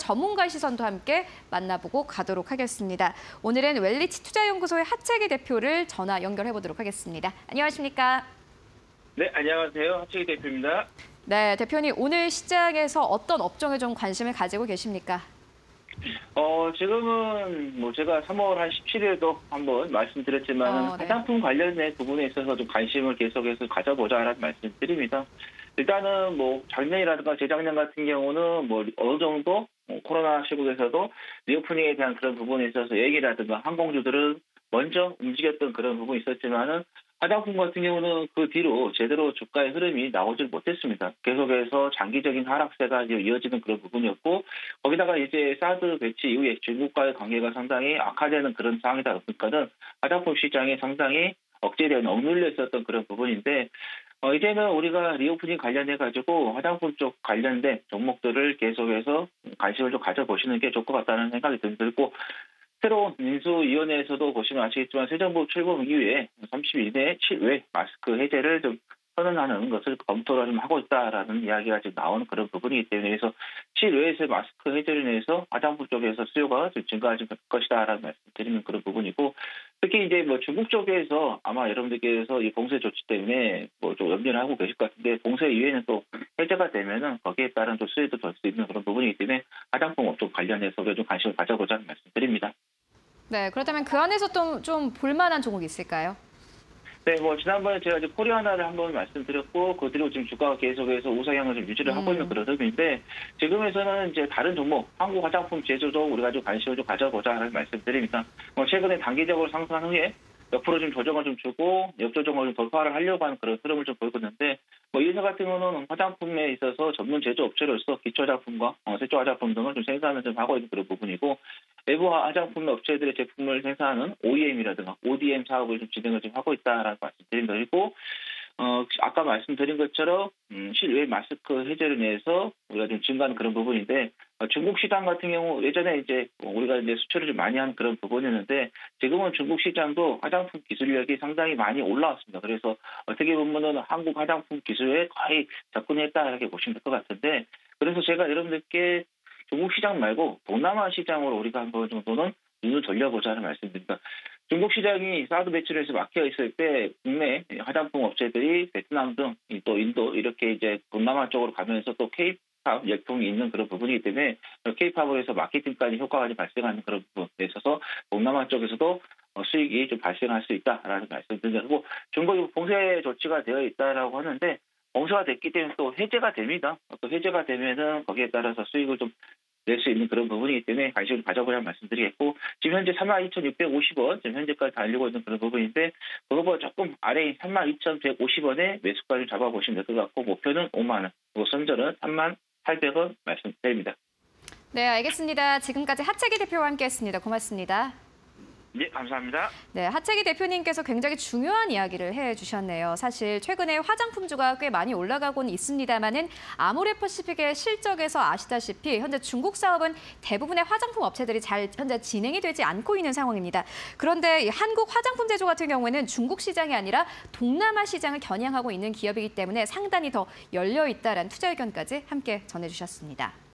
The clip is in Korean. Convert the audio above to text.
전문가의 시선도 함께 만나보고 가도록 하겠습니다. 오늘은 웰리치 투자연구소의 하채기 대표를 전화 연결해 보도록 하겠습니다. 안녕하십니까? 네, 안녕하세요. 하채기 대표입니다. 네, 대표님 오늘 시장에서 어떤 업종에 좀 관심을 가지고 계십니까? 어, 지금은 뭐 제가 3월 한 17일도 한번 말씀드렸지만 어, 네. 화장품 관련된 부분에 있어서 좀 관심을 계속해서 가져보자라는 말씀드립니다. 일단은 뭐 작년이라든가 재작년 같은 경우는 뭐 어느 정도 뭐 코로나 시국에서도 reopening에 대한 그런 부분에 있어서 얘기라든가 항공주들은 먼저 움직였던 그런 부분이 있었지만은 화장품 같은 경우는 그 뒤로 제대로 주가의 흐름이 나오질 못했습니다. 계속해서 장기적인 하락세가 이어지는 그런 부분이었고 거기다가 이제 사드 배치 이후에 중국과의 관계가 상당히 악화되는 그런 상황이다 보니까는 화장품 시장에 상당히 억제되는 억눌려 있었던 그런 부분인데 어, 이제는 우리가 reopening 관련해 가지고 화장품 쪽 관련된 종목들을 계속해서 관심을 좀 가져보시는 게 좋을 것 같다는 생각이 들고 새로운 인수위원회에서도 보시면 아시겠지만 새 정부 출범 이후에 30일 이내에 실외 마스크 해제를 좀 선언하는 것을 검토를 좀 하고 있다라는 이야기가 지금 나오는 그런 부분이기 때문에 그래서 실외에서 마스크 해제를 인해서 화장품 쪽에서 수요가 좀 증가할 것이다라는 말씀드리는 그런 부분이고 특히 이제 뭐 중국 쪽에서 아마 여러분들께서 이 봉쇄 조치 때문에 뭐 좀 염려를 하고 계실 것 같은데 봉쇄 이후에는 또 해제가 되면은 거기에 따른 또 수혜도 될 수 있는 그런 부분이기 때문에 화장품 업종 관련해서 좀 관심을 가져보자는 말씀드립니다. 네, 그렇다면 그 안에서 좀, 좀 볼만한 종목이 있을까요? 네, 뭐 지난번에 제가 이제 코리아나를 한번 말씀드렸고 그 뒤로 지금 주가가 계속해서 우상향을 좀 유지를 하고 있는 음. 그런 흐름인데 지금에서는 이제 다른 종목 한국 화장품 제조도 우리가 좀 관심을 좀 가져보자는 말씀드립니다. 뭐 최근에 단기적으로 상승한 후에 옆으로 좀 조정을 좀 주고 역조정을 좀 돌파를 하려고 하는 그런 흐름을 좀 보이고 있는데 뭐 이회사 같은 경우는 화장품에 있어서 전문 제조 업체로서 기초 화장품과 어, 세조 화장품 등을 좀 생산을 좀 하고 있는 그런 부분이고 외부 화장품 업체들의 제품을 생산하는 OEM이라든가 ODM 사업을 좀 진행을 좀 하고 있다라는 말씀드린 거고 어, 아까 말씀드린 것처럼 음, 실외 마스크 해제를 인해서 우리가 좀 증가하는 그런 부분인데 어, 중국 시장 같은 경우 예전에 이제 뭐 우리가 이제 수출을 좀 많이 하는 그런 부분이었는데 지금은 중국 시장도 화장품 기술력이 상당히 많이 올라왔습니다. 그래서 어떻게 보면은 한국 화장품 기술에 거의 접근했다 이렇게 보시면 될 것 같은데 그래서 제가 여러분들께 중국 시장 말고 동남아 시장으로 우리가 한 번 정도는 눈을 돌려보자는 말씀드립니다. 중국 시장이 사드 배출을 해서 막혀 있을 때 국내 화장품 업체들이 베트남 등 또 인도 이렇게 이제 동남아 쪽으로 가면서 또 K-팝 열풍이 있는 그런 부분이기 때문에 K-팝으로 해서 마케팅까지 효과가 좀 발생하는 그런 부분에 있어서 동남아 쪽에서도 어, 수익이 좀 발생할 수 있다라는 말씀드리고 중국이 봉쇄 조치가 되어 있다라고 하는데 봉쇄가 됐기 때문에 또 해제가 됩니다. 또 해제가 되면은 거기에 따라서 수익을 좀 낼 수 있는 그런 부분이기 때문에 관심을 가져보자 말씀드리겠고 지금 현재 32,650원 지금 현재까지 달리고 있는 그런 부분인데 그거보다 조금 아래인 32,150원에 매수가를 잡아보시면 될 것 같고 목표는 5만 원, 그리고 선절은 3만 800원 말씀드립니다. 네, 알겠습니다. 지금까지 하채기 대표와 함께했습니다. 고맙습니다. 네, 감사합니다. 네, 하채기 대표님께서 굉장히 중요한 이야기를 해주셨네요. 사실 최근에 화장품주가 꽤 많이 올라가고는 있습니다만은 아모레퍼시픽의 실적에서 아시다시피 현재 중국 사업은 대부분의 화장품 업체들이 잘 현재 진행이 되지 않고 있는 상황입니다. 그런데 이 한국 화장품 제조 같은 경우에는 중국 시장이 아니라 동남아 시장을 겨냥하고 있는 기업이기 때문에 상당히 더 열려 있다라는 투자 의견까지 함께 전해주셨습니다.